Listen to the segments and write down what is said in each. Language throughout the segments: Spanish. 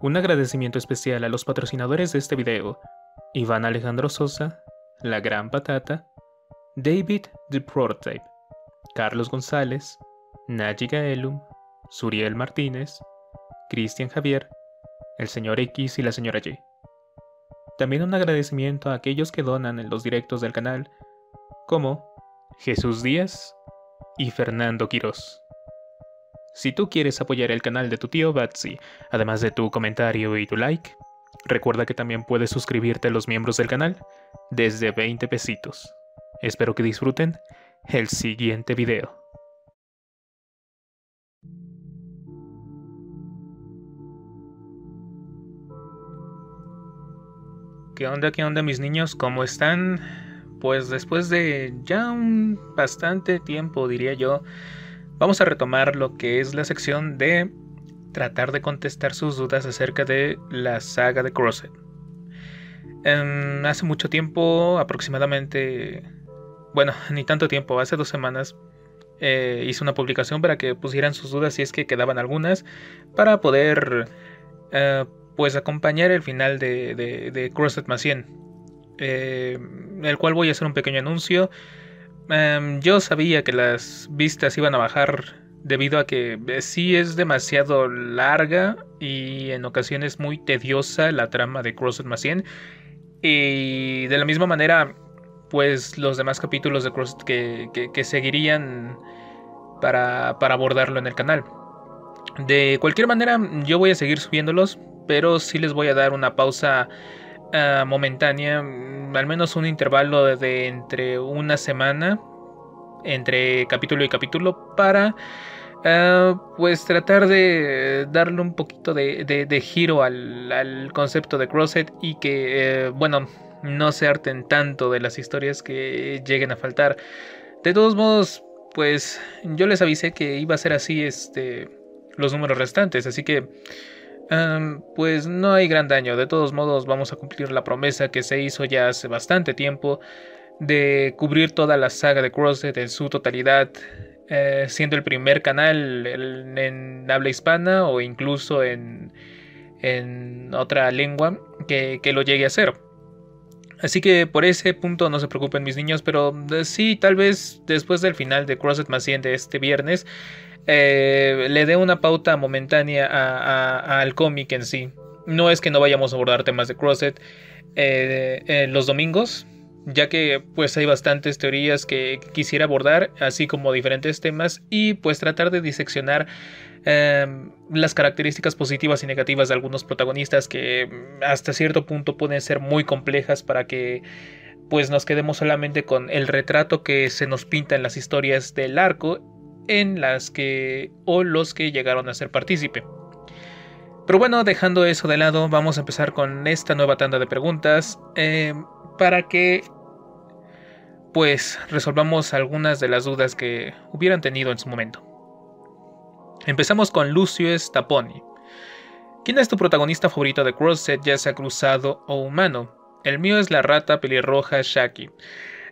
Un agradecimiento especial a los patrocinadores de este video, Iván Alejandro Sosa, La Gran Patata, David The Prototype, Carlos González, Naji Gaelum, Suriel Martínez, Cristian Javier, el señor X y la señora Y. También un agradecimiento a aquellos que donan en los directos del canal, como Jesús Díaz y Fernando Quirós. Si tú quieres apoyar el canal de tu tío Batsy, además de tu comentario y tu like, recuerda que también puedes suscribirte a los miembros del canal desde 20 pesitos. Espero que disfruten el siguiente video. ¿Qué onda, qué onda mis niños? ¿Cómo están? Pues después de ya un bastante tiempo, diría yo, vamos a retomar lo que es la sección de tratar de contestar sus dudas acerca de la saga de Crosset. Em, hace mucho tiempo, aproximadamente, bueno, ni tanto tiempo, hace dos semanas, eh, hice una publicación para que pusieran sus dudas si es que quedaban algunas, para poder eh, pues acompañar el final de, de, de Crosset más 100, eh, el cual voy a hacer un pequeño anuncio. Em, yo sabía que las vistas iban a bajar debido a que eh, sí es demasiado larga y en ocasiones muy tediosa la trama de Crosset más 100. Y de la misma manera, pues los demás capítulos de Crosset que, que, seguirían para, para abordarlo en el canal. De cualquier manera, yo voy a seguir subiéndolos pero sí les voy a dar una pausa ah, momentánea, mm, al menos un intervalo de, entre una semana entre capítulo y capítulo para ah, pues tratar de darle un poquito de, giro al, concepto de Crosset y que eh, bueno no se harten tanto de las historias que lleguen a faltar. De todos modos pues yo les avisé que iba a ser así este los números restantes así que pues no hay gran daño, de todos modos vamos a cumplir la promesa que se hizo ya hace bastante tiempo de cubrir toda la saga de Crosset en su totalidad, eh, siendo el primer canal en, habla hispana o incluso en, en otra lengua que, lo llegue a hacer. Así que por ese punto no se preocupen mis niños, pero eh, sí, tal vez después del final de 100 de este viernes, eh, le dé una pauta momentánea al cómic en sí. No es que no vayamos a abordar temas de Crosset eh, los domingos, ya que pues hay bastantes teorías que quisiera abordar, así como diferentes temas, y pues tratar de diseccionar em, las características positivas y negativas de algunos protagonistas que hasta cierto punto pueden ser muy complejas para que pues nos quedemos solamente con el retrato que se nos pinta en las historias del arco en las que o los que llegaron a ser partícipe. Pero bueno, dejando eso de lado, vamos a empezar con esta nueva tanda de preguntas eh, para que pues resolvamos algunas de las dudas que hubieran tenido en su momento. Empezamos con Lucio Staponi. ¿Quién es tu protagonista favorito de Crosset, ya sea cruzado o humano? El mío es la rata pelirroja Shaki.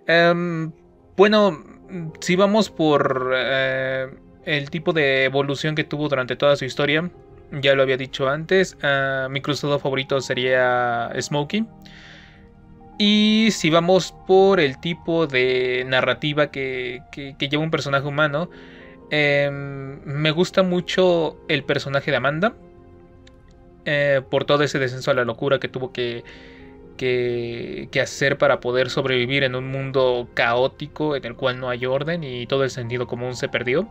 Em, bueno, si vamos por eh, el tipo de evolución que tuvo durante toda su historia, ya lo había dicho antes, uh, mi cruzado favorito sería Smokey. Y si vamos por el tipo de narrativa que, lleva un personaje humano, em, me gusta mucho el personaje de Amanda. Eh, por todo ese descenso a la locura que tuvo que, que, hacer para poder sobrevivir en un mundo caótico en el cual no hay orden y todo el sentido común se perdió.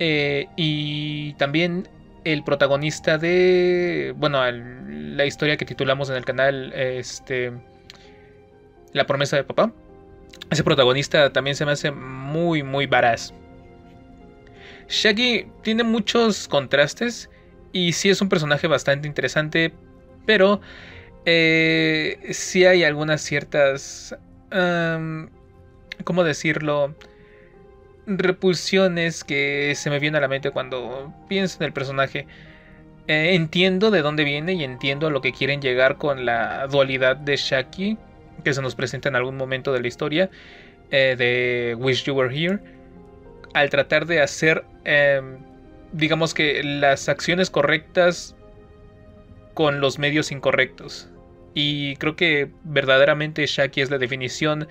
Eh, y también el protagonista de, bueno, la historia que titulamos en el canal, este, La promesa de papá. Ese protagonista también se me hace muy, muy varaz. Shaggy tiene muchos contrastes y sí es un personaje bastante interesante, pero eh, sí hay algunas ciertas, ¿cómo decirlo? Repulsiones que se me vienen a la mente cuando pienso en el personaje. Eh, entiendo de dónde viene y entiendo a lo que quieren llegar con la dualidad de Shaki que se nos presenta en algún momento de la historia eh, de Wish You Were Here. Al tratar de hacer, em, digamos que las acciones correctas con los medios incorrectos. Y creo que verdaderamente Shaki es la definición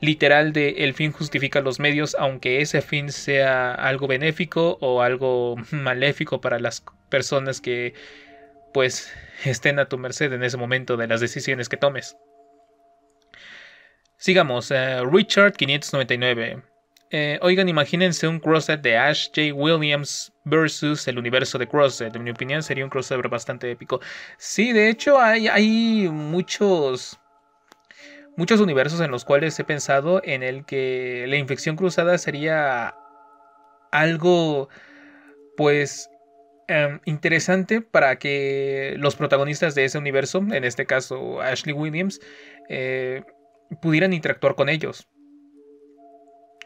literal de el fin justifica los medios, aunque ese fin sea algo benéfico o algo maléfico para las personas que pues estén a tu merced en ese momento de las decisiones que tomes. Sigamos, eh, Richard 599. Eh, oigan, imagínense un crossover de Ash J. Williams versus el universo de Crosset. En mi opinión sería un crossover bastante épico. Sí, de hecho hay, muchos muchos universos en los cuales he pensado en el que la infección cruzada sería algo pues em, interesante para que los protagonistas de ese universo, en este caso Ashley Williams, eh, pudieran interactuar con ellos.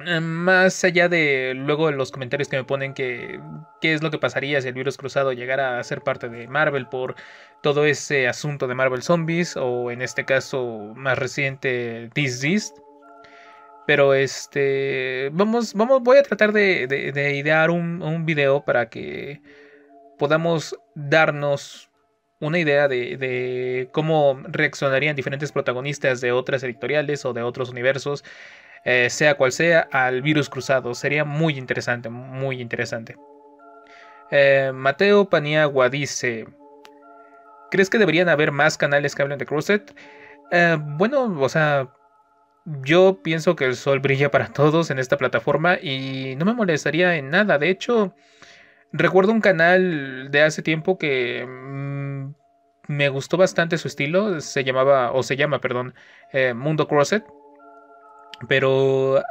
Eh, más allá de luego los comentarios que me ponen que qué es lo que pasaría si el virus cruzado llegara a ser parte de Marvel por todo ese asunto de Marvel Zombies o en este caso más reciente This Pero este vamos, vamos, voy a tratar de, idear un, video para que podamos darnos una idea de, de cómo reaccionarían diferentes protagonistas de otras editoriales o de otros universos eh, sea cual sea, al virus cruzado. Sería muy interesante, muy interesante. Eh, Mateo Paniagua dice: ¿Crees que deberían haber más canales que hablen de Cruzet? Eh, bueno, o sea, yo pienso que el sol brilla para todos en esta plataforma y no me molestaría en nada. De hecho, recuerdo un canal de hace tiempo que mm, me gustó bastante su estilo. Se llamaba, o se llama, perdón, Mundo Crosset pero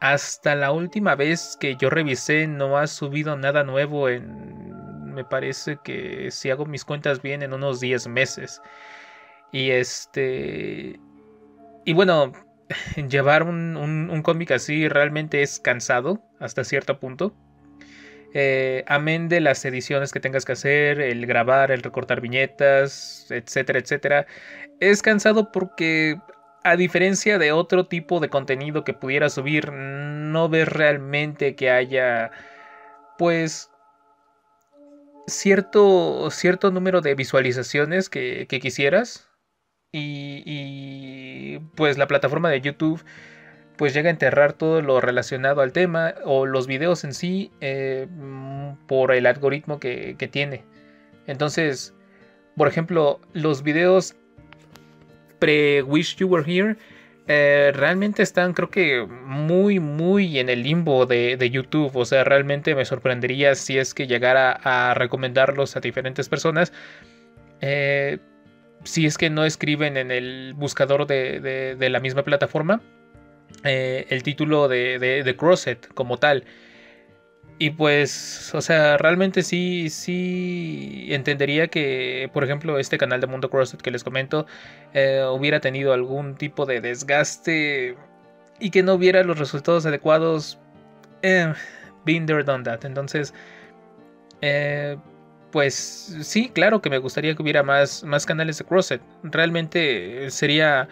hasta la última vez que yo revisé no ha subido nada nuevo en... Me parece que si hago mis cuentas bien en unos 10 meses. Y este... Y bueno, llevar un, un, cómic así realmente es cansado hasta cierto punto. Eh, amén de las ediciones que tengas que hacer, el grabar, el recortar viñetas, etcétera, etcétera. Es cansado porque a diferencia de otro tipo de contenido que pudiera subir, no ves realmente que haya, pues, cierto, cierto número de visualizaciones que, quisieras. Y, pues la plataforma de YouTube pues llega a enterrar todo lo relacionado al tema o los videos en sí eh, por el algoritmo que, que tiene. Entonces, por ejemplo, los videos pre-Wish You Were Here, eh, realmente están creo que muy muy en el limbo de, YouTube. O sea, realmente me sorprendería si es que llegara a recomendarlos a diferentes personas. Eh, si es que no escriben en el buscador de, la misma plataforma eh, el título de, de, Crosset como tal. Y pues, o sea, realmente sí, sí entendería que, por ejemplo, este canal de Mundo CrossFit que les comento eh, hubiera tenido algún tipo de desgaste y que no hubiera los resultados adecuados. Eh, been there, done that. Entonces, eh, pues sí, claro que me gustaría que hubiera más, más canales de CrossFit. Realmente sería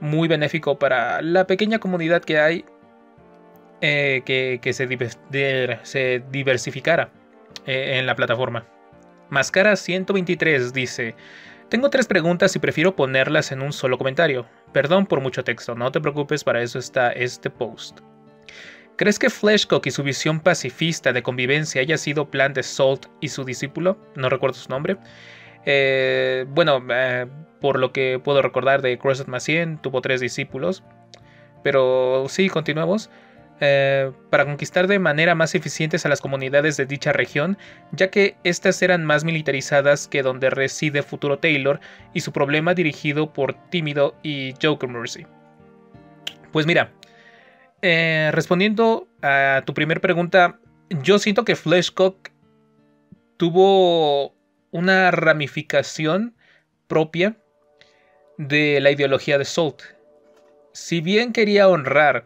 muy benéfico para la pequeña comunidad que hay eh, que, se, diversificara eh, en la plataforma. Mascara 123 dice, tengo tres preguntas y prefiero ponerlas en un solo comentario. Perdón por mucho texto, no te preocupes, para eso está este post. ¿Crees que Fleshcock y su visión pacifista de convivencia haya sido plan de Salt y su discípulo? No recuerdo su nombre. Eh, bueno, por lo que puedo recordar de Crosset Macien, tuvo tres discípulos. Pero sí, continuamos. Eh, para conquistar de manera más eficiente a las comunidades de dicha región, ya que éstas eran más militarizadas que donde reside Futuro Taylor y su problema dirigido por Tímido y Joker Mercy. Pues mira, eh, respondiendo a tu primera pregunta, yo siento que Fleshcock tuvo una ramificación propia de la ideología de Salt. Si bien quería honrar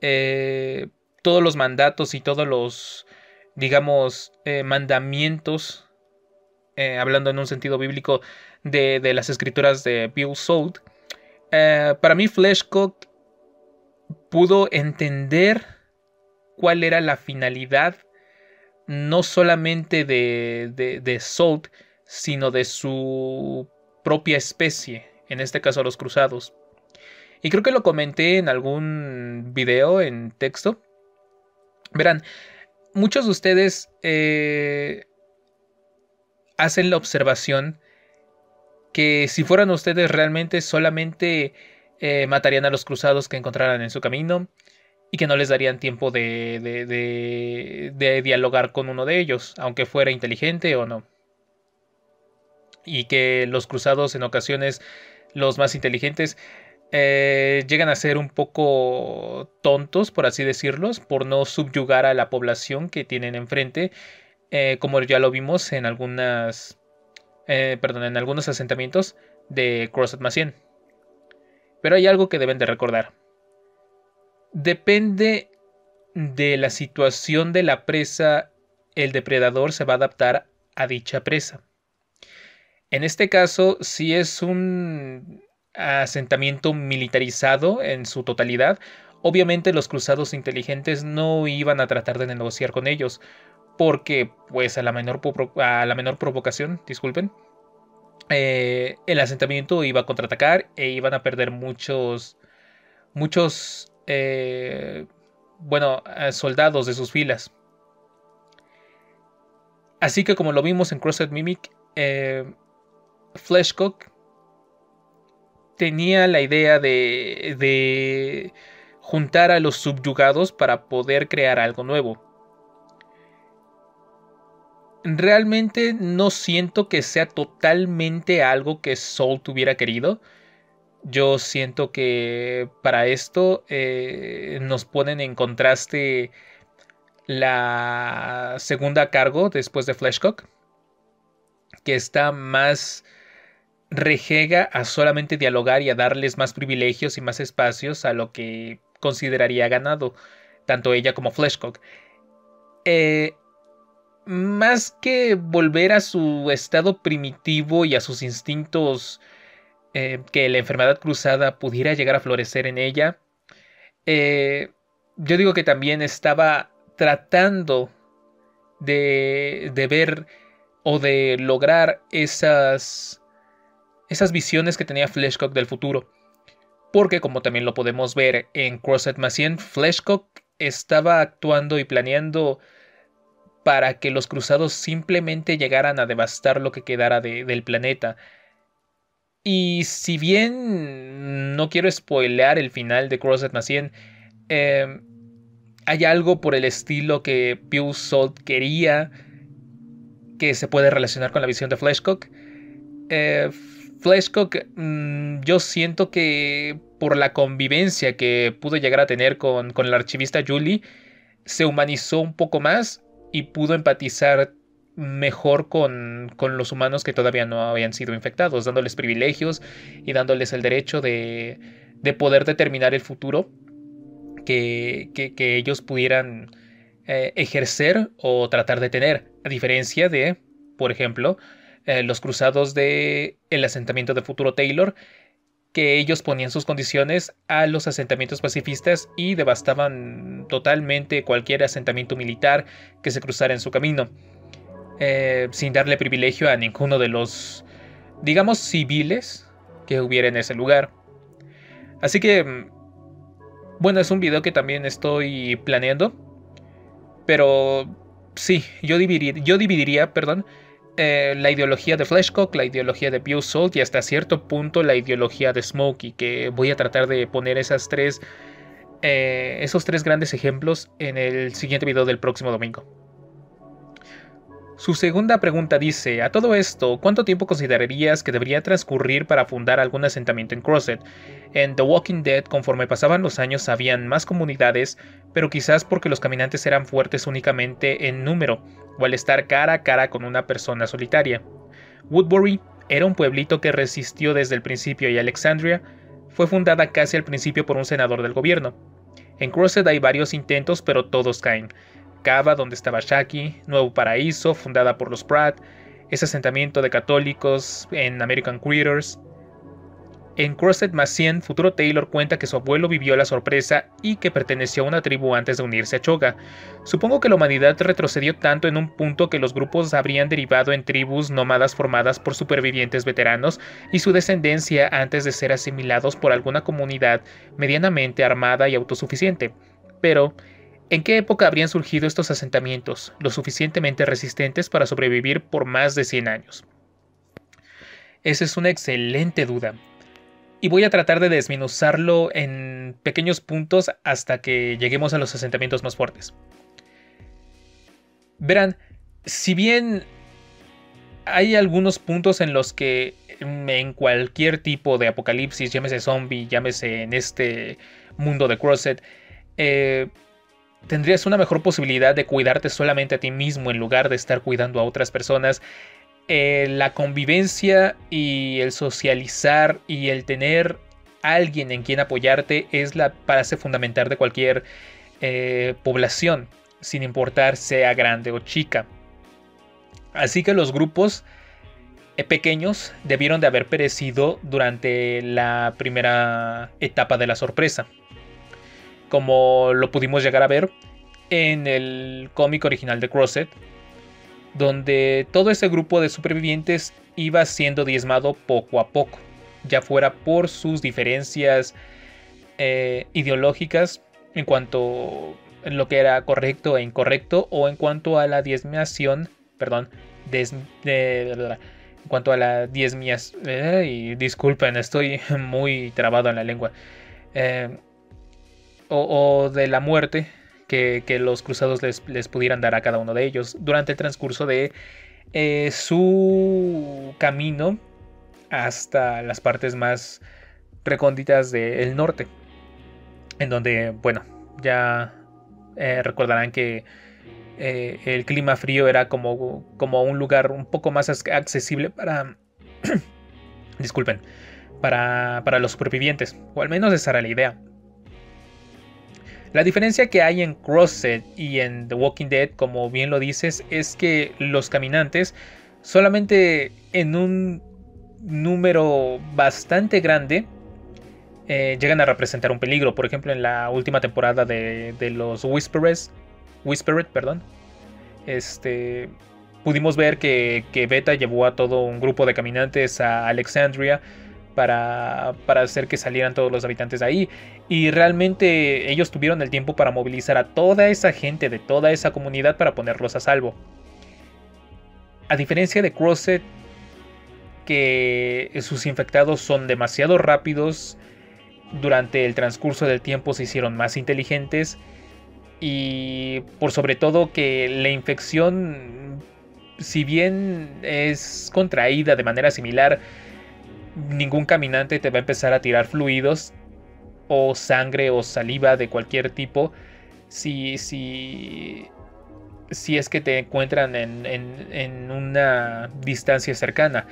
eh, todos los mandatos y todos los, digamos, eh, mandamientos, eh, hablando en un sentido bíblico, de, las escrituras de Bill Salt, para mí Fleshcock pudo entender cuál era la finalidad no solamente de, de, de Salt, sino de su propia especie, en este caso los cruzados. Y creo que lo comenté en algún video en texto. Verán, muchos de ustedes eh, hacen la observación que si fueran ustedes realmente solamente eh, matarían a los cruzados que encontraran en su camino y que no les darían tiempo de, de, dialogar con uno de ellos, aunque fuera inteligente o no. Y que los cruzados en ocasiones, los más inteligentes, eh, llegan a ser un poco tontos, por así decirlos, por no subyugar a la población que tienen enfrente, eh, como ya lo vimos en algunas, eh, perdón, en algunos asentamientos de Crosset Macien. Pero hay algo que deben de recordar. Depende de la situación de la presa, el depredador se va a adaptar a dicha presa. En este caso, si es un asentamiento militarizado en su totalidad, obviamente los cruzados inteligentes no iban a tratar de negociar con ellos, porque pues a la menor, a la menor provocación, disculpen, eh, el asentamiento iba a contraatacar e iban a perder muchos, muchos, eh, bueno, eh, soldados de sus filas. Así que como lo vimos en Crossed Mimic, Fleshcock tenía la idea de, de juntar a los subyugados para poder crear algo nuevo. Realmente no siento que sea totalmente algo que Soul tuviera querido. Yo siento que para esto eh, nos ponen en contraste la segunda cargo después de Fleshcock, que está más rejega a solamente dialogar y a darles más privilegios y más espacios a lo que consideraría ganado, tanto ella como Fleshcock. Eh, más que volver a su estado primitivo y a sus instintos eh, que la enfermedad cruzada pudiera llegar a florecer en ella, eh, yo digo que también estaba tratando de, de ver o de lograr esas esas visiones que tenía Fleshcock del futuro. Porque como también lo podemos ver en Crosset Macien, Fleshcock estaba actuando y planeando para que los cruzados simplemente llegaran a devastar lo que quedara del planeta. Y si bien no quiero spoilear el final de Crosset Macien, em, hay algo por el estilo que Pew Salt quería que se puede relacionar con la visión de Fleshcock. Eh, Fleshcock, mm, yo siento que por la convivencia que pudo llegar a tener con, con la archivista Julie, se humanizó un poco más y pudo empatizar mejor con, con, los humanos que todavía no habían sido infectados, dándoles privilegios y dándoles el derecho de, de poder determinar el futuro que, que, ellos pudieran eh, ejercer o tratar de tener, a diferencia de, por ejemplo, eh, los cruzados de el asentamiento de Futuro Taylor, que ellos ponían sus condiciones a los asentamientos pacifistas y devastaban totalmente cualquier asentamiento militar que se cruzara en su camino, eh, sin darle privilegio a ninguno de los, digamos, civiles que hubiera en ese lugar. Así que, mm, bueno, es un video que también estoy planeando, pero sí, yo dividiría, yo dividiría perdón, eh, la ideología de Fleshcock, la ideología de Pew Salt y hasta cierto punto la ideología de Smokey, que voy a tratar de poner esas tres, eh, esos tres grandes ejemplos en el siguiente video del próximo domingo. Su segunda pregunta dice, a todo esto, ¿cuánto tiempo considerarías que debería transcurrir para fundar algún asentamiento en Crosset? En The Walking Dead, conforme pasaban los años, habían más comunidades, pero quizás porque los caminantes eran fuertes únicamente en número, o al estar cara a cara con una persona solitaria. Woodbury era un pueblito que resistió desde el principio y Alexandria fue fundada casi al principio por un senador del gobierno. En Crosset hay varios intentos, pero todos caen donde estaba Shaki, Nuevo Paraíso, fundada por los Pratt, ese asentamiento de católicos en American Creators. En Crossed 100, Futuro Taylor cuenta que su abuelo vivió la sorpresa y que perteneció a una tribu antes de unirse a Choga. Supongo que la humanidad retrocedió tanto en un punto que los grupos habrían derivado en tribus nómadas formadas por supervivientes veteranos y su descendencia antes de ser asimilados por alguna comunidad medianamente armada y autosuficiente. Pero, ¿en qué época habrían surgido estos asentamientos, lo suficientemente resistentes para sobrevivir por más de 100 años? Esa es una excelente duda y voy a tratar de desminuzarlo en pequeños puntos hasta que lleguemos a los asentamientos más fuertes. Verán, si bien hay algunos puntos en los que en cualquier tipo de apocalipsis, llámese zombie, llámese en este mundo de Crossed, eh, tendrías una mejor posibilidad de cuidarte solamente a ti mismo en lugar de estar cuidando a otras personas eh, la convivencia y el socializar y el tener alguien en quien apoyarte es la base fundamental de cualquier eh, población, sin importar sea grande o chica. Así que los grupos eh, pequeños debieron de haber perecido durante la primera etapa de la sorpresa, como lo pudimos llegar a ver en el cómic original de Crosset, donde todo ese grupo de supervivientes iba siendo diezmado poco a poco, ya fuera por sus diferencias eh, ideológicas en cuanto a lo que era correcto e incorrecto o en cuanto a la diezmación, perdón, en cuanto a la diezmias, y disculpen, estoy muy trabado en la lengua, eh, o de la muerte que, los cruzados les, pudieran dar a cada uno de ellos durante el transcurso de eh, su camino hasta las partes más recónditas del norte. En donde, bueno, ya eh, recordarán que eh, el clima frío era como, como un lugar un poco más accesible para... disculpen, para, para los supervivientes, o al menos esa era la idea. La diferencia que hay en Crossed y en The Walking Dead, como bien lo dices, es que los caminantes solamente en un número bastante grande eh, llegan a representar un peligro. Por ejemplo, en la última temporada de, los Whisperers, Whispered, perdón, este, pudimos ver que Beta llevó a todo un grupo de caminantes a Alexandria para, hacer que salieran todos los habitantes de ahí. Y realmente ellos tuvieron el tiempo para movilizar a toda esa gente de toda esa comunidad para ponerlos a salvo. A diferencia de Crosset, que sus infectados son demasiado rápidos, durante el transcurso del tiempo se hicieron más inteligentes y por sobre todo que la infección, si bien es contraída de manera similar, ningún caminante te va a empezar a tirar fluidos o sangre o saliva de cualquier tipo si, si, si es que te encuentran en, en una distancia cercana.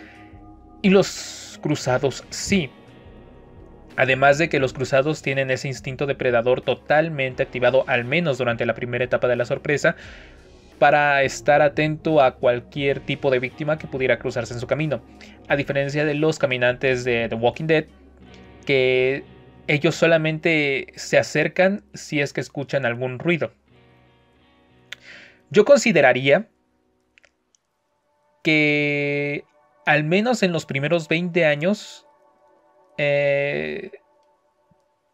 Y los cruzados sí. Además de que los cruzados tienen ese instinto depredador totalmente activado, al menos durante la primera etapa de la sorpresa, para estar atento a cualquier tipo de víctima que pudiera cruzarse en su camino. A diferencia de los caminantes de The Walking Dead, que ellos solamente se acercan si es que escuchan algún ruido. Yo consideraría que al menos en los primeros 20 años eh,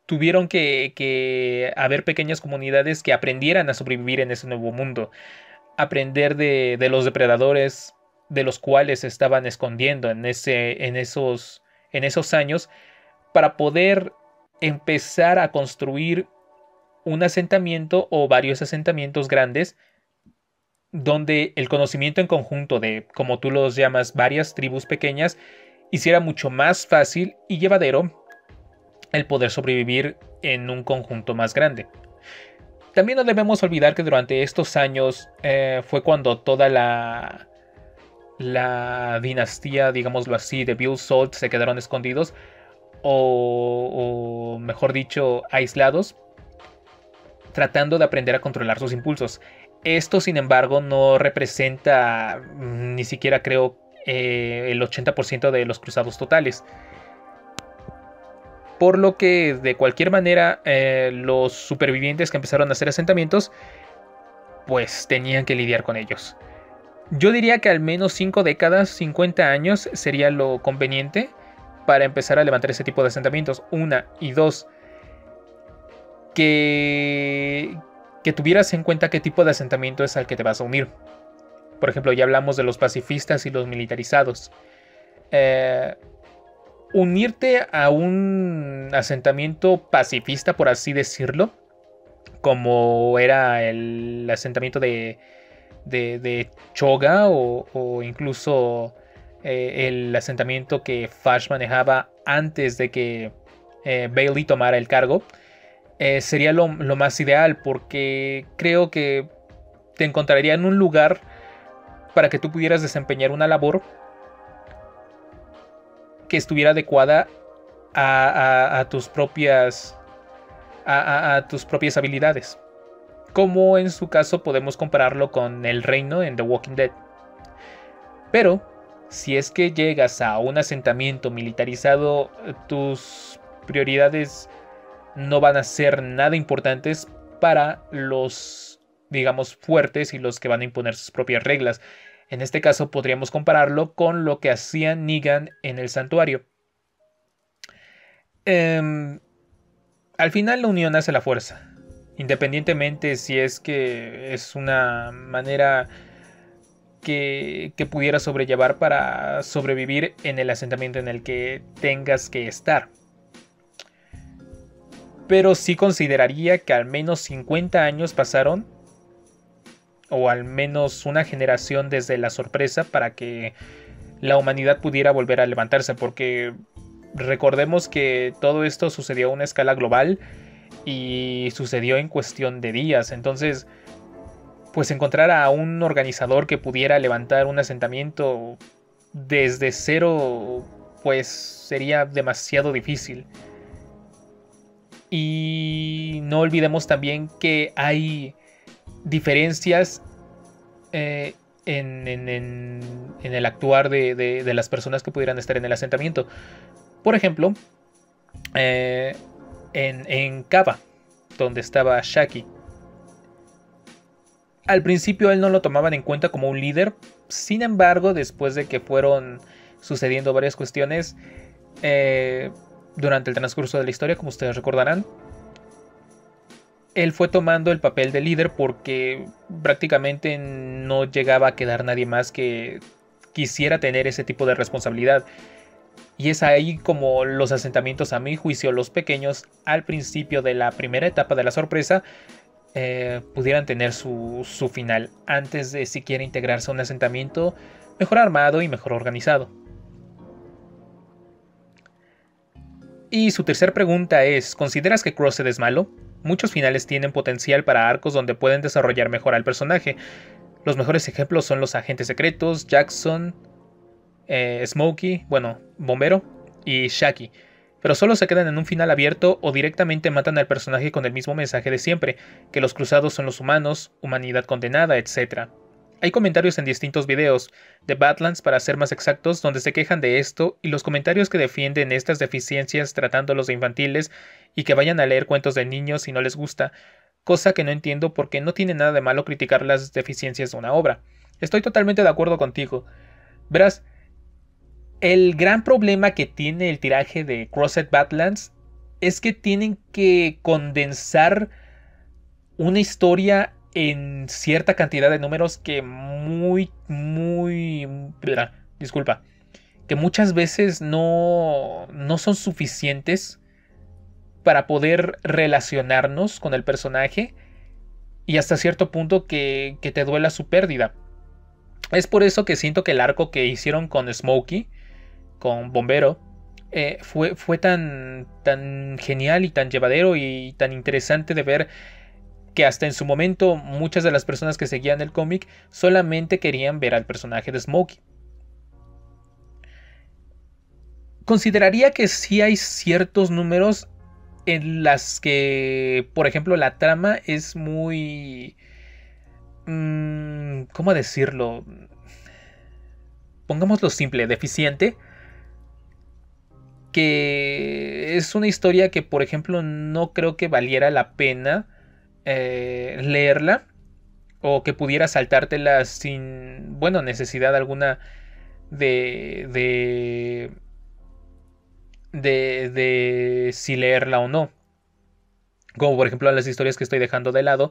tuvieron que, que, haber pequeñas comunidades que aprendieran a sobrevivir en ese nuevo mundo aprender de, los depredadores de los cuales estaban escondiendo en esos años para poder empezar a construir un asentamiento o varios asentamientos grandes donde el conocimiento en conjunto de, como tú los llamas, varias tribus pequeñas, hiciera mucho más fácil y llevadero el poder sobrevivir en un conjunto más grande. También no debemos olvidar que durante estos años eh, fue cuando toda la, la dinastía, digámoslo así, de Bill Salt se quedaron escondidos o, mejor dicho, aislados, tratando de aprender a controlar sus impulsos. Esto, sin embargo, no representa ni siquiera creo eh, el 80% de los cruzados totales. Por lo que de cualquier manera eh, los supervivientes que empezaron a hacer asentamientos pues tenían que lidiar con ellos. Yo diría que al menos 5 décadas, 50 años sería lo conveniente para empezar a levantar ese tipo de asentamientos. Una y dos, que, que tuvieras en cuenta qué tipo de asentamiento es al que te vas a unir. Por ejemplo, ya hablamos de los pacifistas y los militarizados. Eh, unirte a un asentamiento pacifista, por así decirlo, como era el asentamiento de, de, Choga o, incluso eh, el asentamiento que Fash manejaba antes de que eh, Bailey tomara el cargo, eh, sería lo, lo, más ideal porque creo que te encontraría en un lugar para que tú pudieras desempeñar una labor que estuviera adecuada a, tus propias a, tus propias habilidades. Como en su caso podemos compararlo con el reino en The Walking Dead. Pero, si es que llegas a un asentamiento militarizado, tus prioridades no van a ser nada importantes para los, digamos, fuertes y los que van a imponer sus propias reglas. En este caso podríamos compararlo con lo que hacía Negan en el santuario. Em, al final la unión hace la fuerza. Independientemente si es que es una manera que, que, pudiera sobrellevar para sobrevivir en el asentamiento en el que tengas que estar. Pero sí consideraría que al menos 50 años pasaron o al menos una generación desde la sorpresa para que la humanidad pudiera volver a levantarse, porque recordemos que todo esto sucedió a una escala global y sucedió en cuestión de días, entonces pues encontrar a un organizador que pudiera levantar un asentamiento desde cero pues sería demasiado difícil. Y no olvidemos también que hay diferencias eh, en, el actuar de, las personas que pudieran estar en el asentamiento. Por ejemplo, eh, en, Cava, donde estaba Shaki. Al principio él no lo tomaban en cuenta como un líder, sin embargo, después de que fueron sucediendo varias cuestiones eh, durante el transcurso de la historia, como ustedes recordarán, él fue tomando el papel de líder porque prácticamente no llegaba a quedar nadie más que quisiera tener ese tipo de responsabilidad. Y es ahí como los asentamientos, a mi juicio, los pequeños, al principio de la primera etapa de la sorpresa, eh, pudieran tener su, su final antes de siquiera integrarse a un asentamiento mejor armado y mejor organizado. Y su tercera pregunta es, ¿consideras que Crossed es malo? Muchos finales tienen potencial para arcos donde pueden desarrollar mejor al personaje. Los mejores ejemplos son los agentes secretos, Jackson, eh, Smokey, bueno, Bombero y Shaki. Pero solo se quedan en un final abierto o directamente matan al personaje con el mismo mensaje de siempre, que los cruzados son los humanos, humanidad condenada, etc. Hay comentarios en distintos videos, de Badlands para ser más exactos, donde se quejan de esto y los comentarios que defienden estas deficiencias tratándolos de infantiles y que vayan a leer cuentos de niños si no les gusta, cosa que no entiendo porque no tiene nada de malo criticar las deficiencias de una obra. Estoy totalmente de acuerdo contigo. Verás, el gran problema que tiene el tiraje de Crossed Badlands es que tienen que condensar una historia en cierta cantidad de números que muy, muy... Disculpa. Que muchas veces no, no son suficientes para poder relacionarnos con el personaje y hasta cierto punto que, que te duela su pérdida. Es por eso que siento que el arco que hicieron con Smokey, con Bombero, eh, fue, fue tan, tan genial y tan llevadero y tan interesante de ver que hasta en su momento muchas de las personas que seguían el cómic solamente querían ver al personaje de Smokey. Consideraría que sí hay ciertos números en las que, por ejemplo, la trama es muy... Mm, ¿Cómo decirlo? Pongámoslo simple, deficiente. que es una historia que, por ejemplo, no creo que valiera la pena eh, leerla o que pudiera saltártela sin, bueno, necesidad alguna de, de, de, de si leerla o no. Como por ejemplo las historias que estoy dejando de lado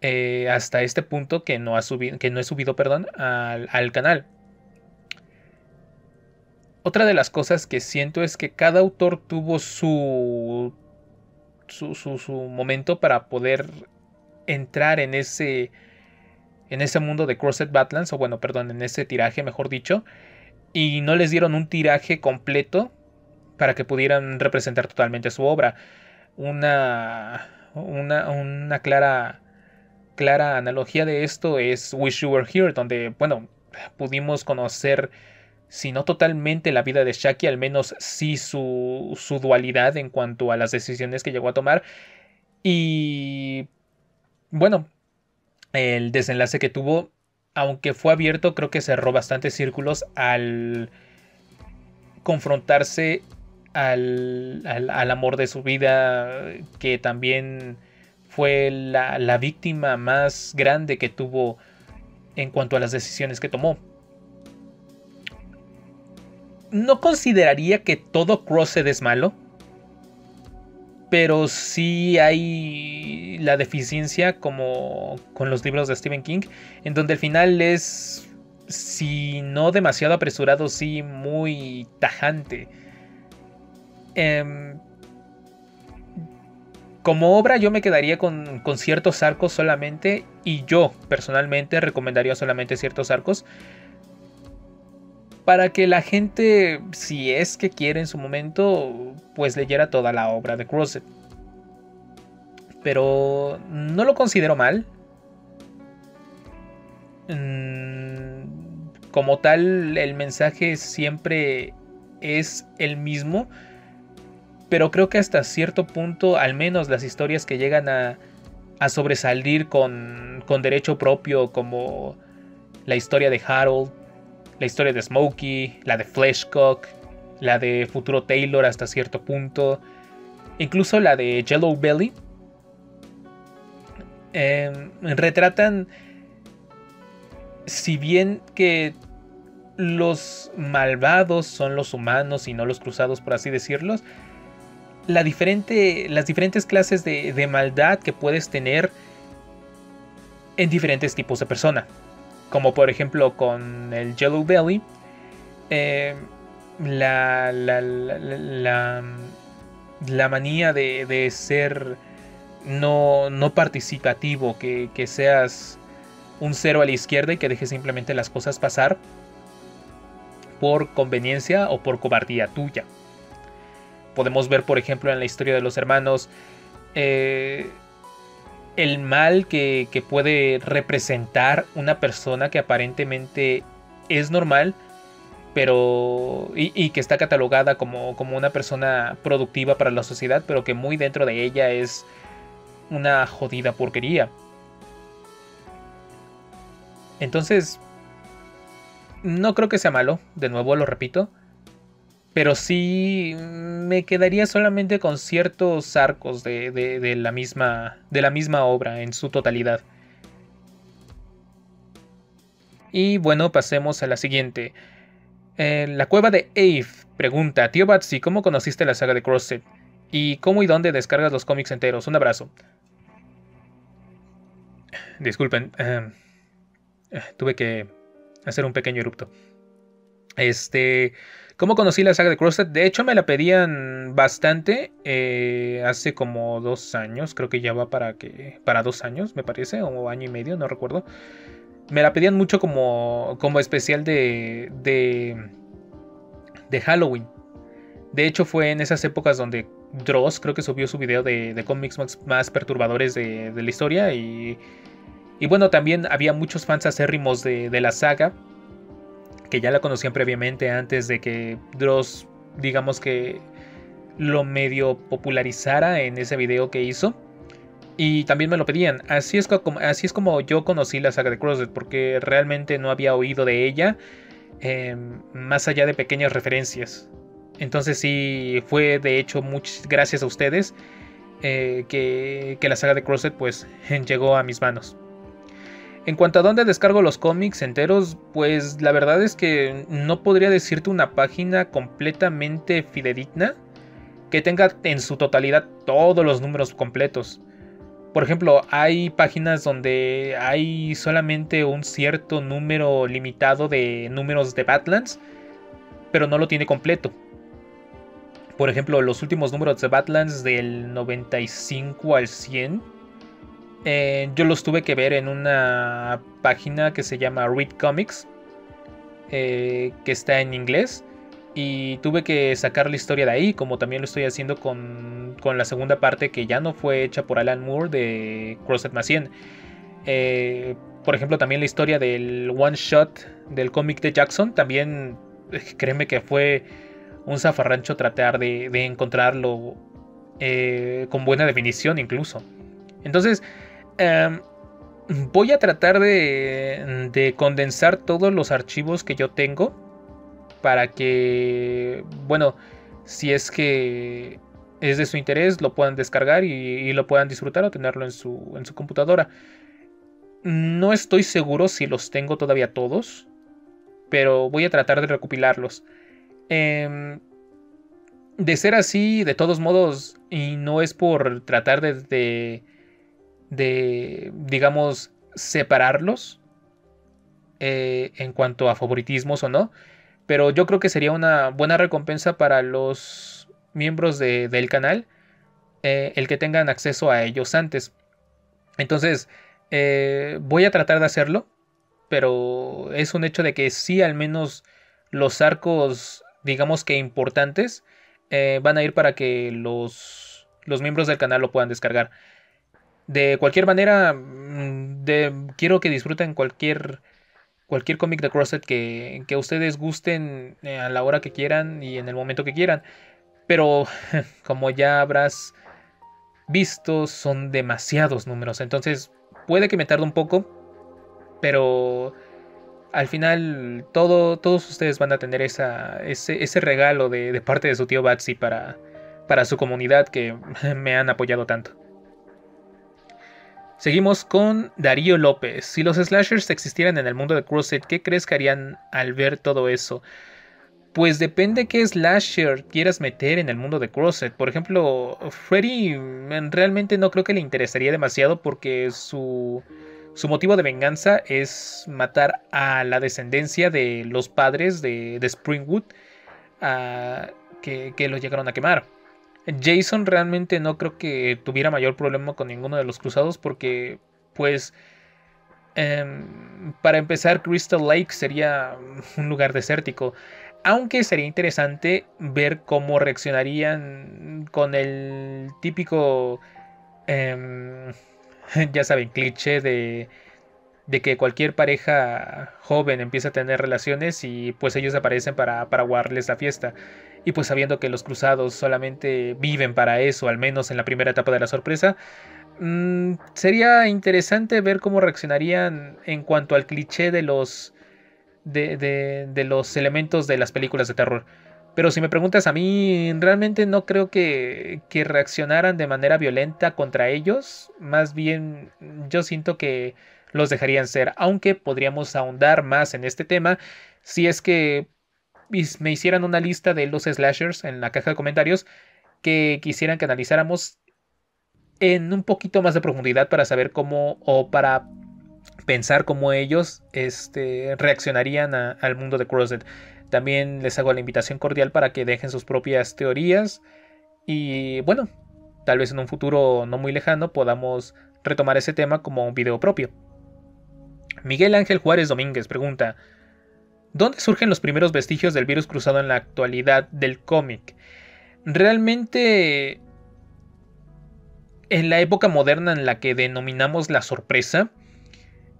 eh, hasta este punto que no, ha subido, que no he subido perdón, al, al canal. Otra de las cosas que siento es que cada autor tuvo su, su, su, momento para poder entrar en ese en ese mundo de Crossed Badlands, o bueno, perdón, en ese tiraje, mejor dicho, y no les dieron un tiraje completo para que pudieran representar totalmente su obra. Una, una, una clara, clara analogía de esto es Wish You Were Here, donde, bueno, pudimos conocer, si no totalmente la vida de Shaki, al menos sí su, su dualidad en cuanto a las decisiones que llegó a tomar. Y bueno, el desenlace que tuvo, aunque fue abierto, creo que cerró bastantes círculos al confrontarse al, al, amor de su vida, que también fue la, la, víctima más grande que tuvo en cuanto a las decisiones que tomó. No consideraría que todo Crossed es malo pero sí hay la deficiencia como con los libros de Stephen King, en donde el final es, si no demasiado apresurado, sí muy tajante. Em, como obra yo me quedaría con, con, ciertos arcos solamente y yo personalmente recomendaría solamente ciertos arcos para que la gente, si es que quiere en su momento, pues leyera toda la obra de Crosset. Pero no lo considero mal. Mm, como tal, el mensaje siempre es el mismo. Pero creo que hasta cierto punto, al menos las historias que llegan a, a sobresalir con, con derecho propio, como la historia de Harold, la historia de Smokey, la de Fleshcock, la de Futuro Taylor hasta cierto punto, incluso la de Yellow Belly, em, retratan, si bien que los malvados son los humanos y no los cruzados, por así decirlo, la diferente, las diferentes clases de, de maldad que puedes tener en diferentes tipos de persona como por ejemplo con el Yellow Belly, eh, la, la, la, la, manía de, de ser no, no participativo, que, que, seas un cero a la izquierda y que dejes simplemente las cosas pasar por conveniencia o por cobardía tuya. Podemos ver, por ejemplo, en la historia de los hermanos, eh, el mal que, puede representar una persona que aparentemente es normal, pero y, que está catalogada como, como, una persona productiva para la sociedad, pero que muy dentro de ella es una jodida porquería. Entonces, no creo que sea malo, de nuevo lo repito, pero sí me quedaría solamente con ciertos arcos de, la, misma, de la misma obra en su totalidad. Y bueno, pasemos a la siguiente. Eh, la cueva de Ave pregunta, tío Batsy, ¿cómo conociste la saga de Crossed? ¿Y cómo y dónde descargas los cómics enteros? Un abrazo. Disculpen, eh, tuve que hacer un pequeño erupto. Este, ¿Cómo conocí la saga de Crossed? De hecho, me la pedían bastante eh, hace como dos años. Creo que ya va para que para dos años, me parece, o año y medio, no recuerdo. Me la pedían mucho como, como especial de, de, de Halloween. De hecho, fue en esas épocas donde Dross creo que subió su video de, de cómics más, perturbadores de, la historia. Y, y bueno, también había muchos fans acérrimos de, de la saga que ya la conocían previamente antes de que Dross, digamos que lo medio popularizara en ese video que hizo. Y también me lo pedían. Así es, como, así es como yo conocí la saga de Crossed, porque realmente no había oído de ella, em, más allá de pequeñas referencias. Entonces sí, fue de hecho muchas gracias a ustedes eh, que, que, la saga de Crosset pues llegó a mis manos. En cuanto a dónde descargo los cómics enteros, pues la verdad es que no podría decirte una página completamente fidedigna que tenga en su totalidad todos los números completos. Por ejemplo, hay páginas donde hay solamente un cierto número limitado de números de Badlands, pero no lo tiene completo. Por ejemplo, los últimos números de Badlands del 95 al 100 eh, yo los tuve que ver en una página que se llama Read Comics, eh, que está en inglés. Y tuve que sacar la historia de ahí, como también lo estoy haciendo con, la segunda parte que ya no fue hecha por Alan Moore de Crosset Macien. Eh, por ejemplo, también la historia del one shot del cómic de Jackson, también créeme que fue un zafarrancho tratar de, encontrarlo con buena definición incluso. Entonces, Voy a tratar de, condensar todos los archivos que yo tengo para que, bueno, si es que es de su interés, lo puedan descargar y, lo puedan disfrutar o tenerlo en su, computadora. No estoy seguro si los tengo todavía todos, pero voy a tratar de recopilarlos. Em, de ser así, de todos modos, y no es por tratar de de, digamos, separarlos eh, en cuanto a favoritismos o no. Pero yo creo que sería una buena recompensa para los miembros del canal eh, el que tengan acceso a ellos antes. Entonces, eh, voy a tratar de hacerlo. Pero es un hecho de que sí, al menos los arcos, digamos que importantes, van a ir para que los, los miembros del canal lo puedan descargar. De cualquier manera, mm, quiero que disfruten cualquier, cualquier cómic de CrossFit que, que ustedes gusten eh, a la hora que quieran y en el momento que quieran. Pero como ya habrás visto, son demasiados números. Entonces puede que me tarde un poco. Pero al final todo, todos ustedes van a tener esa, ese, regalo de, de, parte de su tío Batsy para, para su comunidad que me han apoyado tanto. Seguimos con Darío López. Si los slashers existieran en el mundo de CrossFit, ¿qué crees que harían al ver todo eso? Pues depende qué slasher quieras meter en el mundo de CrossFit. Por ejemplo, Freddy mm, realmente no creo que le interesaría demasiado porque su, su motivo de venganza es matar a la descendencia de los padres de, Springwood que, que lo llegaron a quemar. Jason realmente no creo que tuviera mayor problema con ninguno de los cruzados porque pues em, para empezar Crystal Lake sería un lugar desértico. Aunque sería interesante ver cómo reaccionarían con el típico, em, ya saben, cliché de, de que cualquier pareja joven empieza a tener relaciones y pues ellos aparecen para, para guardarles la fiesta. Y pues sabiendo que los cruzados solamente viven para eso, al menos en la primera etapa de la sorpresa, mm, sería interesante ver cómo reaccionarían en cuanto al cliché de los, de, de, los elementos de las películas de terror. Pero si me preguntas a mí, realmente no creo que, que reaccionaran de manera violenta contra ellos. Más bien, yo siento que los dejarían ser, aunque podríamos ahondar más en este tema si es que me hicieran una lista de los slashers en la caja de comentarios que quisieran que analizáramos en un poquito más de profundidad para saber cómo o para pensar cómo ellos este, reaccionarían al mundo de Crossed. También les hago la invitación cordial para que dejen sus propias teorías y bueno, tal vez en un futuro no muy lejano podamos retomar ese tema como un video propio. Miguel Ángel Juárez Domínguez pregunta, ¿Dónde surgen los primeros vestigios del virus cruzado en la actualidad del cómic? Realmente, en la época moderna en la que denominamos la sorpresa,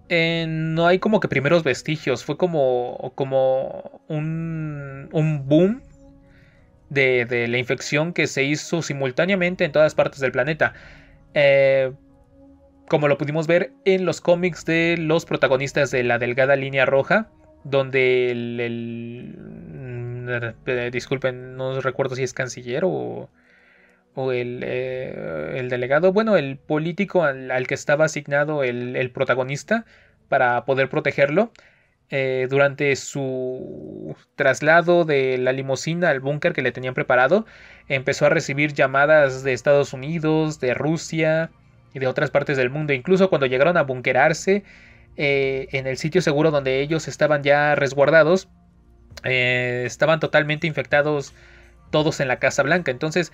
eh, no hay como que primeros vestigios, fue como, como un, un boom de, de, la infección que se hizo simultáneamente en todas partes del planeta. Eh, como lo pudimos ver en los cómics de los protagonistas de la delgada línea roja, donde el, eh, disculpen, no recuerdo si es canciller o, o el, eh, el, delegado, bueno, el político al, que estaba asignado el, el, protagonista para poder protegerlo. Eh, durante su traslado de la limusina al búnker que le tenían preparado, empezó a recibir llamadas de Estados Unidos, de Rusia y de otras partes del mundo. Incluso cuando llegaron a bunkerarse eh, en el sitio seguro donde ellos estaban ya resguardados, estaban totalmente infectados todos en la Casa Blanca. Entonces,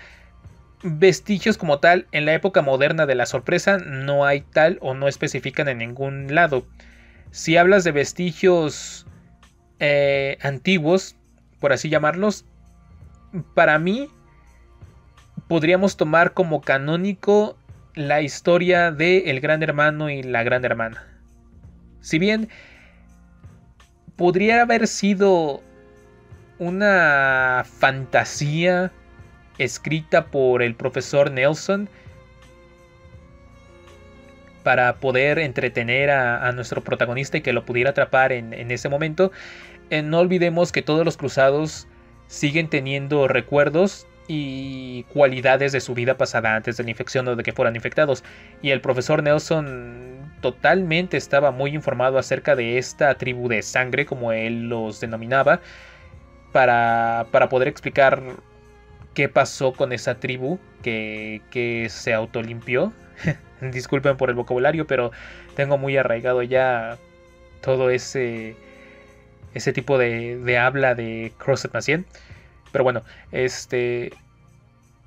vestigios como tal en la época moderna de la sorpresa no hay tal o no especifican en ningún lado. Si hablas de vestigios eh, antiguos, por así llamarlos, para mí podríamos tomar como canónico la historia de el gran hermano y la gran hermana. Si bien podría haber sido una fantasía escrita por el profesor Nelson para poder entretener a, nuestro protagonista y que lo pudiera atrapar en, ese momento. Eh, no olvidemos que todos los cruzados siguen teniendo recuerdos y cualidades de su vida pasada antes de la infección o de que fueran infectados. Y el profesor Nelson totalmente estaba muy informado acerca de esta tribu de sangre, como él los denominaba, para, para poder explicar qué pasó con esa tribu que, que se autolimpió. Disculpen por el vocabulario, pero tengo muy arraigado ya todo ese, ese tipo de, de habla de Crosset Macien. Pero bueno, este.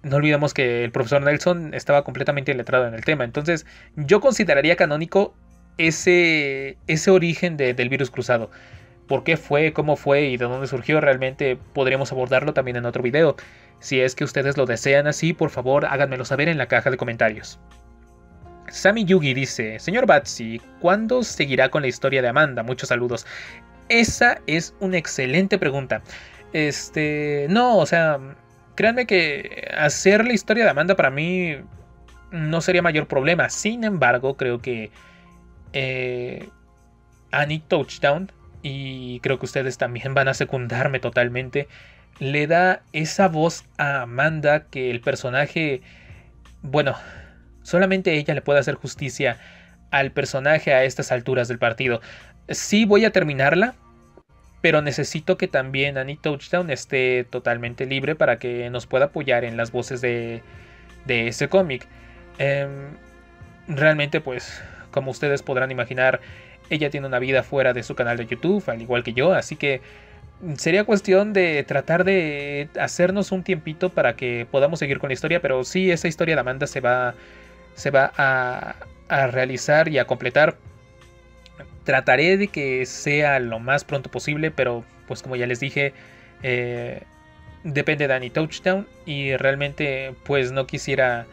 No olvidemos que el profesor Nelson estaba completamente letrado en el tema. Entonces, yo consideraría canónico ese, ese origen del virus cruzado. ¿Por qué fue? ¿Cómo fue? ¿Y de dónde surgió? Realmente podríamos abordarlo también en otro video. Si es que ustedes lo desean así, por favor háganmelo saber en la caja de comentarios. Sami Yugi dice, señor Batsy, ¿cuándo seguirá con la historia de Amanda? Muchos saludos. Esa es una excelente pregunta. Este, no, o sea, créanme que hacer la historia de Amanda para mí no sería mayor problema. Sin embargo, creo que eh, Annie Touchdown, y creo que ustedes también van a secundarme totalmente, le da esa voz a Amanda que el personaje, bueno, solamente ella le puede hacer justicia al personaje a estas alturas del partido. Sí voy a terminarla, pero necesito que también Annie Touchdown esté totalmente libre para que nos pueda apoyar en las voces de, de ese cómic. Em, realmente, pues, como ustedes podrán imaginar, ella tiene una vida fuera de su canal de YouTube, al igual que yo, así que sería cuestión de tratar de hacernos un tiempito para que podamos seguir con la historia, pero sí, esa historia de Amanda se va, se va a, realizar y a completar. Trataré de que sea lo más pronto posible, pero pues como ya les dije, eh, depende de Annie Touchdown y realmente pues no quisiera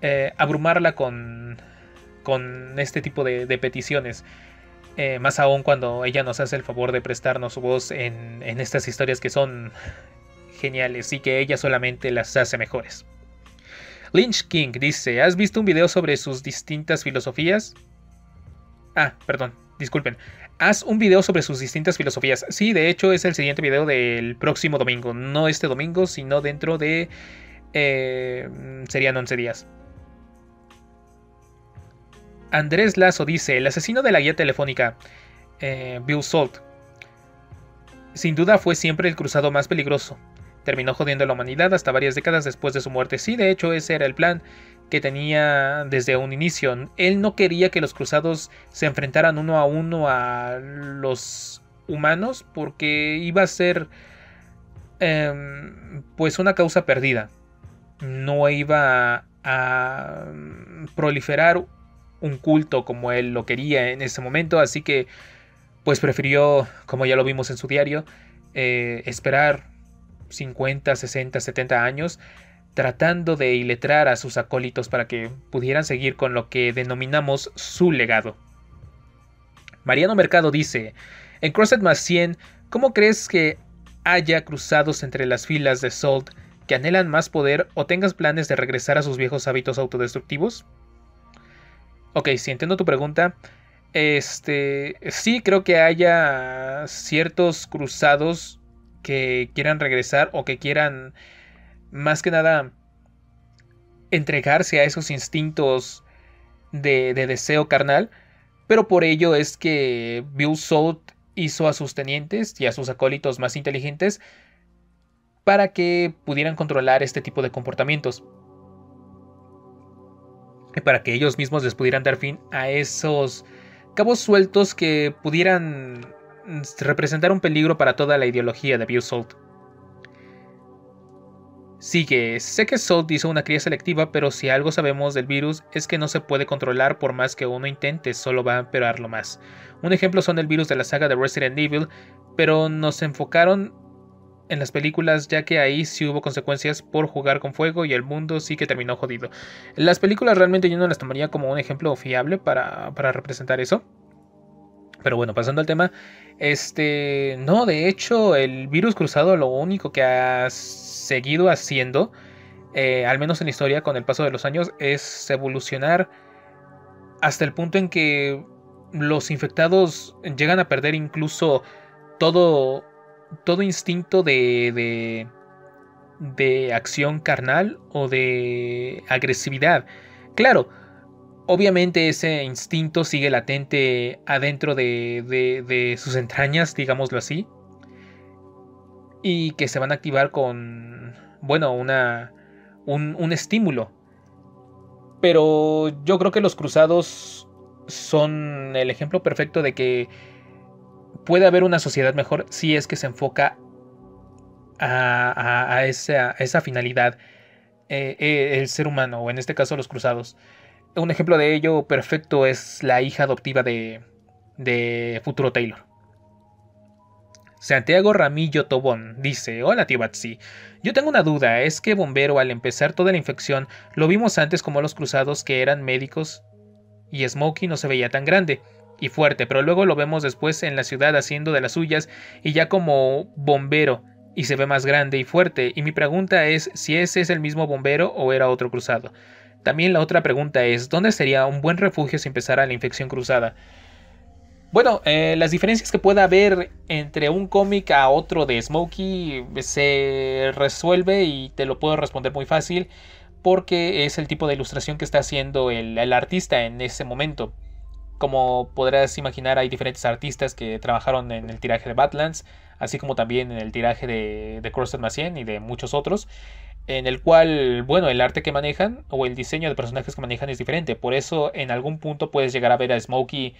eh, abrumarla con, con este tipo de peticiones. Eh, más aún cuando ella nos hace el favor de prestarnos su voz en, estas historias que son geniales y que ella solamente las hace mejores. Lynch King dice, ¿has visto un video sobre sus distintas filosofías? Ah, perdón, disculpen. Haz un video sobre sus distintas filosofías. Sí, de hecho es el siguiente video del próximo domingo. No este domingo, sino dentro de... Eh, serían 11 días. Andrés Lazo dice, el asesino de la guía telefónica, eh, Bill Salt, sin duda fue siempre el cruzado más peligroso. Terminó jodiendo a la humanidad hasta varias décadas después de su muerte. Sí, de hecho ese era el plan que tenía desde un inicio. Él no quería que los cruzados se enfrentaran uno a uno a los humanos porque iba a ser em, pues una causa perdida. No iba a proliferar un culto como él lo quería en ese momento, así que pues prefirió, como ya lo vimos en su diario, eh, esperar 50, 60, 70 años tratando de iletrar a sus acólitos para que pudieran seguir con lo que denominamos su legado. Mariano Mercado dice, en Crossed más 100, ¿cómo crees que haya cruzados entre las filas de Salt que anhelan más poder o tengas planes de regresar a sus viejos hábitos autodestructivos? Ok, si entiendo tu pregunta. Este, sí creo que haya ciertos cruzados que quieran regresar o que quieran más que nada entregarse a esos instintos de, deseo carnal, pero por ello es que Bill Salt hizo a sus tenientes y a sus acólitos más inteligentes para que pudieran controlar este tipo de comportamientos. Y para que ellos mismos les pudieran dar fin a esos cabos sueltos que pudieran representar un peligro para toda la ideología de Bill Salt. Sigue, sé que Salt hizo una cría selectiva, pero si algo sabemos del virus es que no se puede controlar por más que uno intente, solo va a empeorarlo más. Un ejemplo son el virus de la saga de Resident Evil, pero nos enfocaron en las películas ya que ahí sí hubo consecuencias por jugar con fuego y el mundo sí que terminó jodido. Las películas realmente yo no las tomaría como un ejemplo fiable para, para representar eso. Pero bueno, pasando al tema, este, no, de hecho, el virus cruzado lo único que ha seguido haciendo, eh, al menos en la historia con el paso de los años, es evolucionar hasta el punto en que los infectados llegan a perder incluso todo, todo instinto de, de, de acción carnal o de agresividad. Claro, Obviamente ese instinto sigue latente adentro de, sus entrañas, digámoslo así. Y que se van a activar con, bueno, una, un, estímulo. Pero yo creo que los cruzados son el ejemplo perfecto de que puede haber una sociedad mejor si es que se enfoca a, esa, esa, finalidad eh, eh, el ser humano, o en este caso los cruzados. Un ejemplo de ello perfecto es la hija adoptiva de, de Futuro Taylor. Santiago Ramillo Tobón dice, hola tío Batsy, yo tengo una duda, es que Bombero al empezar toda la infección lo vimos antes como los cruzados que eran médicos y Smokey no se veía tan grande y fuerte, pero luego lo vemos después en la ciudad haciendo de las suyas y ya como bombero y se ve más grande y fuerte y mi pregunta es si ese es el mismo bombero o era otro cruzado. También la otra pregunta es, ¿dónde sería un buen refugio si empezara la infección cruzada? Bueno, eh, las diferencias que pueda haber entre un cómic a otro de Smokey se resuelve y te lo puedo responder muy fácil porque es el tipo de ilustración que está haciendo el, artista en ese momento. Como podrás imaginar, hay diferentes artistas que trabajaron en el tiraje de Badlands, así como también en el tiraje de, de Crossed Macien y de muchos otros en el cual, bueno, el arte que manejan o el diseño de personajes que manejan es diferente. Por eso en algún punto puedes llegar a ver a Smokey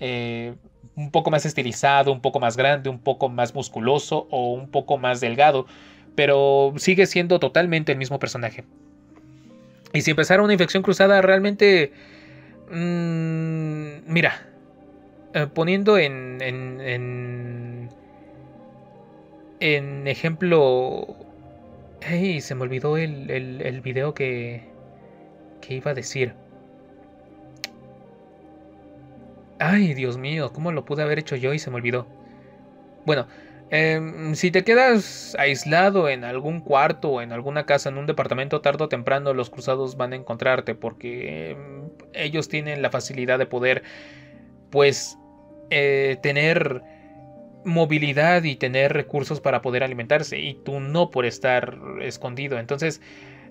eh, un poco más estilizado, un poco más grande, un poco más musculoso o un poco más delgado, pero sigue siendo totalmente el mismo personaje. Y si empezara una infección cruzada, realmente... Mmm, mira, eh, poniendo en, en, en, en ejemplo Hey, se me olvidó el, el, video que, que iba a decir. Ay, Dios mío, ¿cómo lo pude haber hecho yo y se me olvidó? Bueno, em, si te quedas aislado en algún cuarto o en alguna casa, en un departamento, tarde o temprano los cruzados van a encontrarte porque em, ellos tienen la facilidad de poder, pues, eh, tener movilidad y tener recursos para poder alimentarse y tú no por estar escondido. Entonces,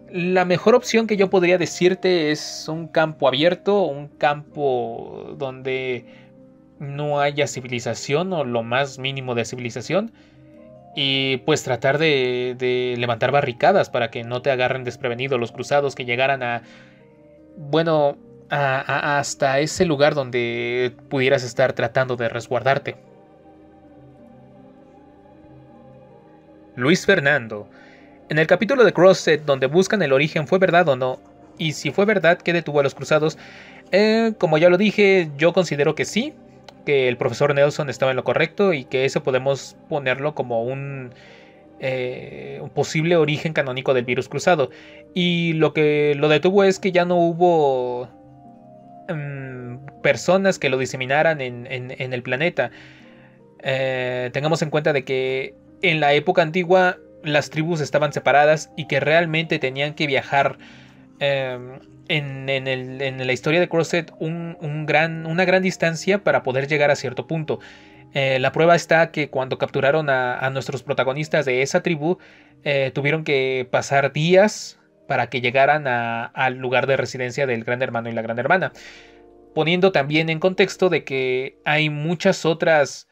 la mejor opción que yo podría decirte es un campo abierto, un campo donde no haya civilización o lo más mínimo de civilización y pues tratar de, levantar barricadas para que no te agarren desprevenido los cruzados que llegaran a bueno hasta ese lugar donde pudieras estar tratando de resguardarte. Luis Fernando. En el capítulo de Crosset donde buscan el origen fue verdad o no, y si fue verdad que detuvo a los cruzados, eh, como ya lo dije, yo considero que sí, que el profesor Nelson estaba en lo correcto y que eso podemos ponerlo como un, eh, un posible origen canónico del virus cruzado. Y lo que lo detuvo es que ya no hubo mm, personas que lo diseminaran en, el planeta. Eh, tengamos en cuenta de que en la época antigua las tribus estaban separadas y que realmente tenían que viajar em, en, la historia de Crosset un, gran, una gran distancia para poder llegar a cierto punto. Eh, la prueba está que cuando capturaron a, nuestros protagonistas de esa tribu, eh, tuvieron que pasar días para que llegaran al lugar de residencia del gran hermano y la gran hermana. Poniendo también en contexto de que hay muchas otras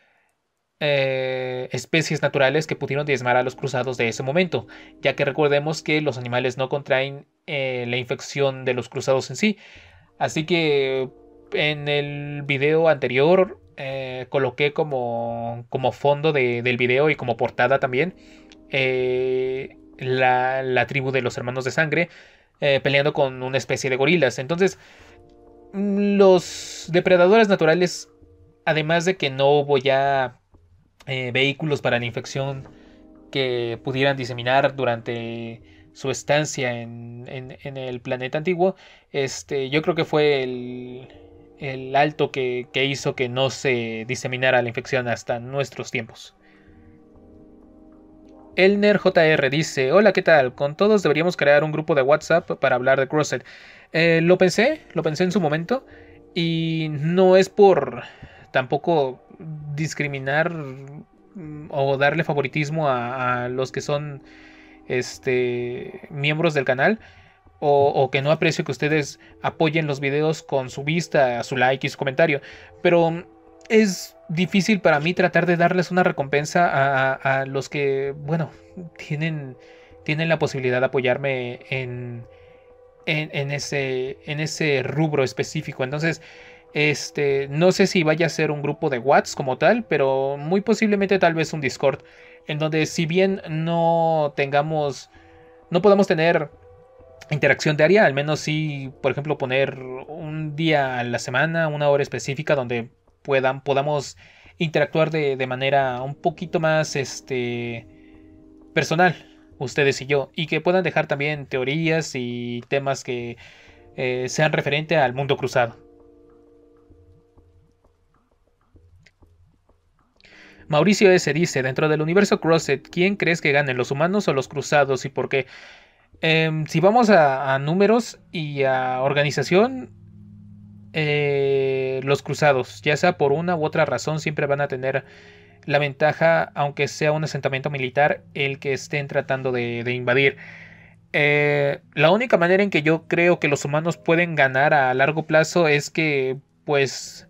eh, especies naturales que pudieron diezmar a los cruzados de ese momento, ya que recordemos que los animales no contraen la infección de los cruzados en sí. Así que en el video anterior eh, coloqué como, como fondo del video y como portada también eh, la, tribu de los hermanos de sangre eh, peleando con una especie de gorilas. Entonces, los depredadores naturales, además de que no hubo ya vehículos para la infección que pudieran diseminar durante su estancia en, en, el planeta antiguo, este, yo creo que fue el, el alto que, hizo que no se diseminara la infección hasta nuestros tiempos. Elner JR dice, hola, ¿qué tal? Con todos deberíamos crear un grupo de WhatsApp para hablar de Crosset. Eh, lo pensé, lo pensé en su momento y no es por tampoco discriminar mm, o darle favoritismo a, los que son este, miembros del canal o, que no aprecio que ustedes apoyen los videos con su vista, su like y su comentario. Pero es difícil para mí tratar de darles una recompensa a, los que, bueno, tienen, tienen la posibilidad de apoyarme en, en, ese, en ese rubro específico. Entonces, este, no sé si vaya a ser un grupo de Whats como tal, pero muy posiblemente tal vez un Discord, en donde si bien no tengamos, no podamos tener interacción diaria, al menos sí, por ejemplo, poner un día a la semana, una hora específica donde puedan, podamos interactuar de, manera un poquito más este, personal, ustedes y yo, y que puedan dejar también teorías y temas que eh, sean referente al mundo cruzado. Mauricio S. dice, dentro del universo Crosset, ¿quién crees que ganen, los humanos o los cruzados y por qué? Em, si vamos a, números y a organización, eh, los cruzados, ya sea por una u otra razón, siempre van a tener la ventaja, aunque sea un asentamiento militar, el que estén tratando de, invadir. Eh, la única manera en que yo creo que los humanos pueden ganar a largo plazo es que, pues,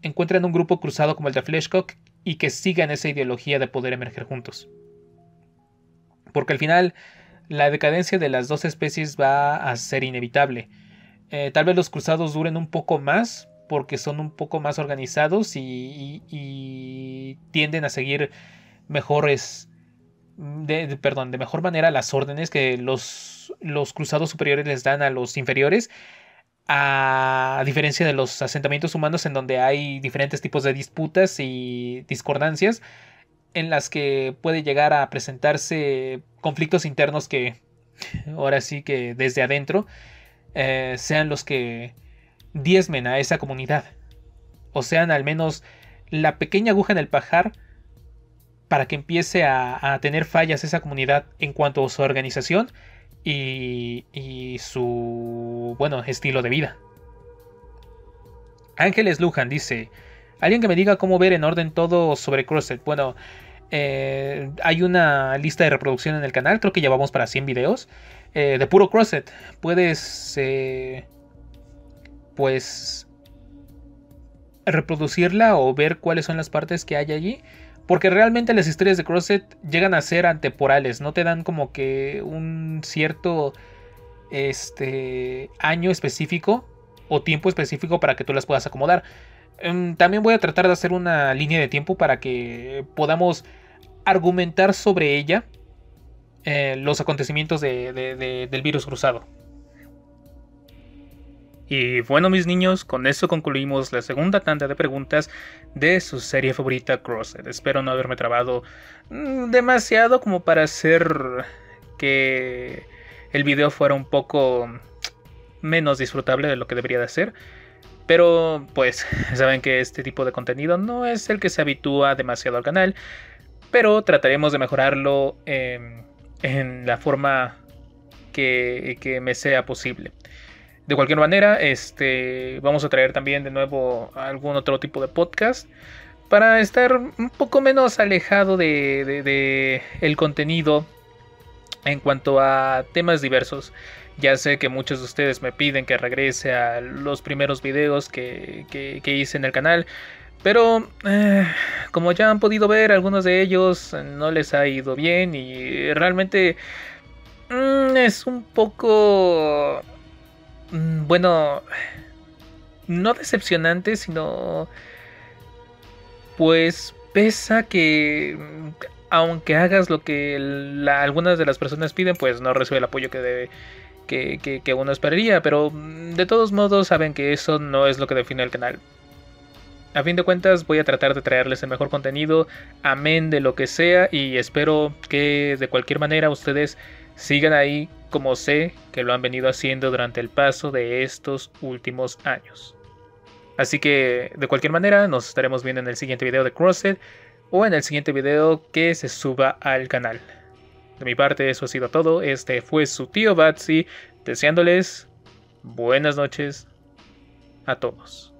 encuentren un grupo cruzado como el de Fleshcock y que sigan esa ideología de poder emerger juntos. Porque al final la decadencia de las dos especies va a ser inevitable. Eh, tal vez los cruzados duren un poco más porque son un poco más organizados y, tienden a seguir mejores, de, perdón, de mejor manera las órdenes que los, los cruzados superiores les dan a los inferiores. A diferencia de los asentamientos humanos en donde hay diferentes tipos de disputas y discordancias, en las que puede llegar a presentarse conflictos internos que ahora sí que desde adentro eh, sean los que diezmen a esa comunidad. O sean al menos la pequeña aguja en el pajar para que empiece a, tener fallas esa comunidad en cuanto a su organización y, y su bueno estilo de vida. Ángeles Lujan dice, Alguien que me diga cómo ver en orden todo sobre Crosset. Bueno, eh, hay una lista de reproducción en el canal, creo que ya vamos para 100 videos. Eh, de puro Crosset. Puedes, eh, pues, reproducirla o ver cuáles son las partes que hay allí. Porque realmente las historias de Crosset llegan a ser antemporales, no te dan como que un cierto este, año específico o tiempo específico para que tú las puedas acomodar. Em, también voy a tratar de hacer una línea de tiempo para que podamos argumentar sobre ella eh, los acontecimientos del virus cruzado. Y bueno mis niños, con eso concluimos la segunda tanda de preguntas de su serie favorita Crossed. Espero no haberme trabado mm, demasiado como para hacer que el video fuera un poco menos disfrutable de lo que debería de ser. Pero pues saben que este tipo de contenido no es el que se habitúa demasiado al canal, pero trataremos de mejorarlo em, en la forma que, me sea posible. De cualquier manera, este, vamos a traer también de nuevo algún otro tipo de podcast para estar un poco menos alejado de, el contenido en cuanto a temas diversos. Ya sé que muchos de ustedes me piden que regrese a los primeros videos que, hice en el canal. Pero eh, como ya han podido ver, algunos de ellos no les ha ido bien y realmente mm, es un poco... Mm, bueno, no decepcionante, sino pues pesa que aunque hagas lo que algunas de las personas piden, pues no recibe el apoyo que debe que, que, uno esperaría, pero mm, de todos modos saben que eso no es lo que define el canal. A fin de cuentas voy a tratar de traerles el mejor contenido, amén de lo que sea, y espero que de cualquier manera ustedes sigan ahí como sé que lo han venido haciendo durante el paso de estos últimos años. Así que de cualquier manera nos estaremos viendo en el siguiente video de Crossed o en el siguiente video que se suba al canal. De mi parte eso ha sido todo, este fue su tío Batsy deseándoles buenas noches a todos.